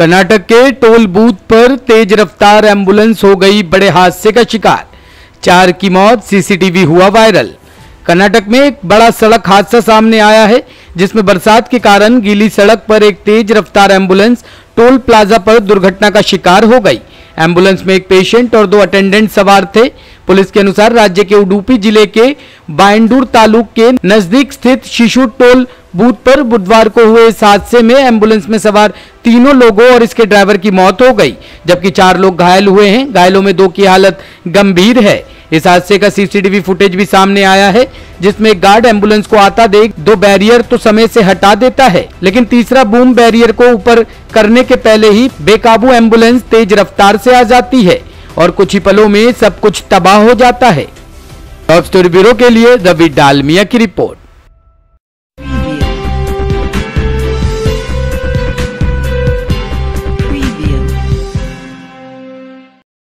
कर्नाटक के toll booth पर तेज रफ्तार एंबुलेंस हो गई बड़े हादसे का शिकार। चार की मौत, सीसीटीवी हुआ वायरल। कर्नाटक में एक बड़ा सड़क हादसा सामने आया है, जिसमें बरसात के कारण गीली सड़क पर एक तेज रफ्तार एंबुलेंस टोल प्लाजा पर दुर्घटना का शिकार हो गई। एंबुलेंस में एक पेशेंट और दो अटेंडेंट सवार थे। पुलिस के अनुसार राज्य के उडुपी ज़िले के बायंडूर तालुक के नज़दीक स्थित शिशु टोल बूथ पर बुधवार को हुए इस हादसे में एंबुलेंस में सवार तीनों लोगों और इसके ड्राइवर की मौत हो गई, जबकि चार लोग घायल हुए हैं। घायलों में दो की हालत गंभीर है। इस हादसे का सीसीटीवी फुटेज भी सामने आया है, जिसमें गार्ड एंबुलेंस को आता देख दो बैरियर तो समय से हटा देता है, लेकिन तीसरा बूम बैरियर को ऊपर करने के पहले ही बेकाबू एंबुलेंस तेज रफ्तार से आ जाती है और कुछ ही पलों में सब कुछ तबाह हो जाता है। टॉप स्टोरी ब्यूरो के लिए रवि डालमिया की रिपोर्ट।